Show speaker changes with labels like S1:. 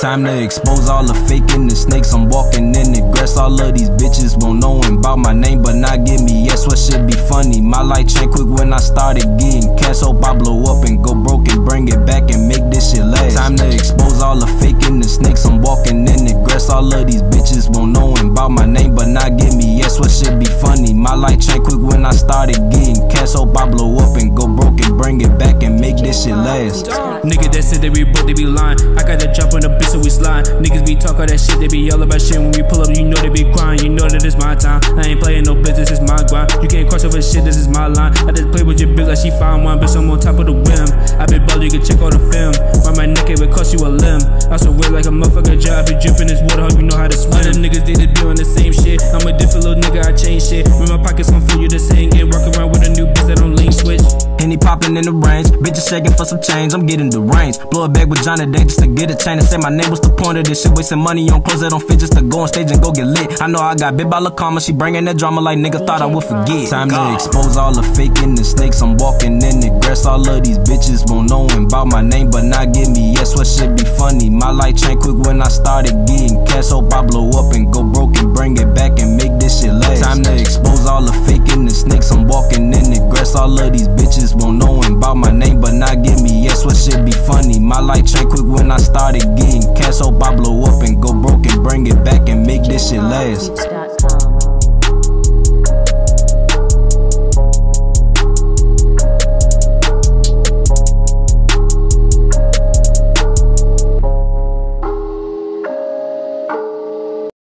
S1: Time to expose all the faking the snakes. I'm walking in the grass. All of these bitches won't know about my name, but not give me yes. What should be funny? My life changed quick when I started getting cash. Hope I blow up and go broke and bring it back and make this shit last. Time to expose all the faking the snakes. I'm walking in the grass. All of these bitches won't know about my name, but not give me yes. What should be funny? My life changed I started getting cash. Hope I blow up and go broke and bring it back and make this shit last.
S2: Nigga that said they be broke, they be lying. I got that drop on the bitch, so we slide. Niggas be talk all that shit, they be yell about shit. When we pull up, you know they be crying. You know that it's my time. I ain't playing no business, it's my grind. You can't cross over shit, this is my line. I just play with your bitch like she found one, bitch, I'm on top of the like a motherfucker job. Be dripping this water, hope you know how to swim. Other niggas, they just be on the same shit. I'm a different little nigga, I change shit. When my pockets gon' fill you the same.
S1: Henny popping in the range, bitches shaking for some change. I'm getting the range. Blow it back with Johnny Day just to get a chain and say my name. What's the point of this shit? Wasting money on clothes that don't fit just to go on stage and go get lit. I know I got bit by La Karma, she bringing that drama like nigga thought I would forget. Time to expose all the faking the snakes. I'm walking in the grass. All of these bitches won't know about my name, but not give me yes. What should be funny? My life changed quick when I started getting cash. Hope I blow up and go broke and bring it My life changed quick when I started getting cash. Hope I blow up and go broke